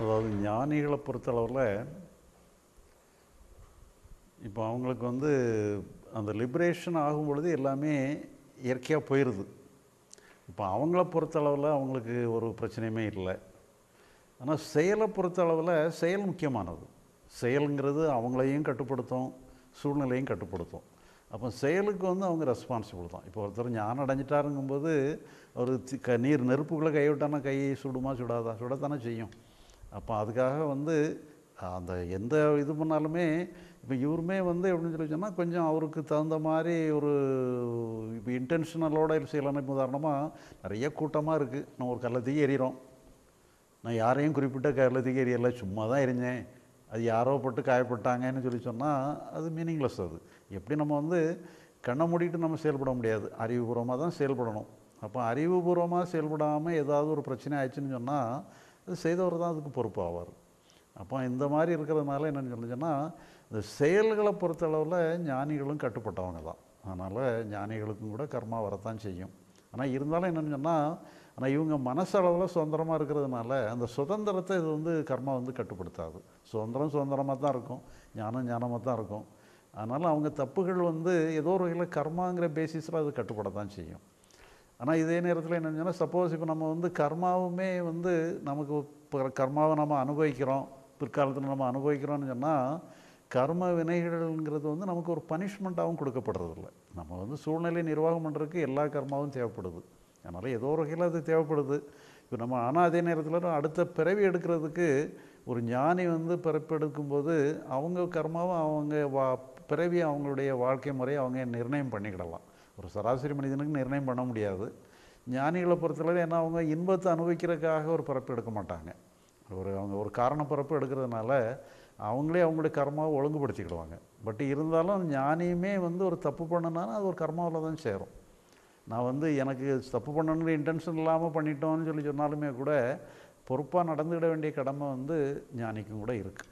அதாவது ஞானிகளை பொறுத்தளவில் இப்போ அவங்களுக்கு வந்து அந்த லிபரேஷன் ஆகும் பொழுது எல்லாமே இயற்கையாக போயிடுது இப்போ அவங்கள பொறுத்தளவில் அவங்களுக்கு ஒரு பிரச்சனையுமே இல்லை. ஆனால் செயலை பொறுத்தளவில் செயல் முக்கியமானது. செயலுங்கிறது அவங்களையும் கட்டுப்படுத்தும் சூழ்நிலையும் கட்டுப்படுத்தும். அப்போ செயலுக்கு வந்து அவங்க ரெஸ்பான்சிபிள் தான். இப்போ ஒருத்தர் ஞானம் அடைஞ்சிட்டாருங்கும்போது அவர் க நீர் நெருப்புக்குள்ளே கை விட்டானா கை சுடுமா சுடாதா? சுடத்தானே செய்யும். அப்போ அதுக்காக வந்து அந்த எந்த இது பண்ணாலுமே இப்போ இவருமே வந்து எப்படின்னு சொல்லி சொன்னால் கொஞ்சம் அவருக்கு தகுந்த மாதிரி ஒரு இப்போ இன்டென்ஷனலோட செய்யலாம் இப்போ உதாரணமாக நிறைய கூட்டமாக இருக்குது நம்ம ஒரு கள்ளத்துக்கு எறிகிறோம் நான் யாரையும் குறிப்பிட்ட கள்ளத்துக்கு எரியல சும்மா தான் எரிஞ்சேன். அது யாரோ பட்டு காயப்பட்டாங்கன்னு சொல்லி சொன்னால் அது மீனிங்லெஸ் அது. எப்படி நம்ம வந்து கண்ணை மூடிட்டு நம்ம செயல்பட முடியாது. அறிவுபூர்வமாக தான் செயல்படணும். அப்போ அறிவுபூர்வமாக செயல்படாமல் ஏதாவது ஒரு பிரச்சனை ஆயிடுச்சுன்னு சொன்னால் அது செய்தவர் தான் அதுக்கு பொறுப்பாவார். அப்போ இந்த மாதிரி இருக்கிறதுனால என்னென்னு சொல்லி சொன்னால் இந்த செயல்களை பொறுத்தளவில் ஞானிகளும் கட்டுப்பட்டவங்க தான். அதனால் ஞானிகளுக்கும் கூட கர்மா வரத்தான் செய்யும். ஆனால் இருந்தாலும் என்னன்னு சொன்னால் ஆனால் இவங்க மனசளவில் சுதந்திரமாக இருக்கிறதுனால அந்த சுதந்திரத்தை இது வந்து கர்மா வந்து கட்டுப்படுத்தாது. சுதந்திரம் சுதந்திரமாக தான் இருக்கும். ஞானம் ஞானமாக தான் இருக்கும். அதனால் அவங்க தப்புகள் வந்து ஏதோ ஒரு வகையில் கர்மாங்கிற பேசிஸில் அது கட்டுப்பட தான் செய்யும். ஆனால் இதே நேரத்தில் என்ன சொன்னால் சப்போஸ் இப்போ நம்ம வந்து கர்மாவுமே வந்து நமக்கு இப்போ கர்மாவை நம்ம அனுபவிக்கிறோம். பிற்காலத்தில் நம்ம அனுபவிக்கிறோம்னு சொன்னால் கர்ம வினைகள்ங்கிறது வந்து நமக்கு ஒரு பனிஷ்மெண்ட்டாகவும் கொடுக்கப்படுறதில்ல. நம்ம வந்து சூழ்நிலை நிர்வாகம் பண்ணுறதுக்கு எல்லா கர்மாவும் தேவைப்படுது. அதனால் ஏதோ ஒரு வகையில் அது தேவைப்படுது. இப்போ நம்ம ஆனால் அதே நேரத்தில் அடுத்த பிறவி எடுக்கிறதுக்கு ஒரு ஞானி வந்து பிறப்பெடுக்கும்போது அவங்க கர்மாவை அவங்க வா பிறவி அவங்களுடைய வாழ்க்கை முறையை அவங்க நிர்ணயம் பண்ணிக்கிடலாம். ஒரு சராசரி மனிதனுக்கு நிர்ணயம் பண்ண முடியாது. ஞானிகளை பொறுத்தளவு ஏன்னா அவங்க இன்பத்தை அனுபவிக்கிறதுக்காக ஒரு பிறப்பு எடுக்க மாட்டாங்க. ஒரு அவங்க ஒரு காரண பிறப்பு எடுக்கிறதுனால அவங்களே அவங்களுடைய கர்மாவை ஒழுங்குபடுத்திக்கிடுவாங்க. பட் இருந்தாலும் ஞானியுமே வந்து ஒரு தப்பு பண்ணுனாலும் அது ஒரு கர்மாவில் தான் சேரும். நான் வந்து எனக்கு தப்பு பண்ணணுங்கிற இன்டென்ஷன் இல்லாமல் பண்ணிட்டோம்னு சொல்லி சொன்னாலுமே கூட பொறுப்பாக நடந்துக்கிட வேண்டிய கடமை வந்து ஞானிக்கும் கூட இருக்குது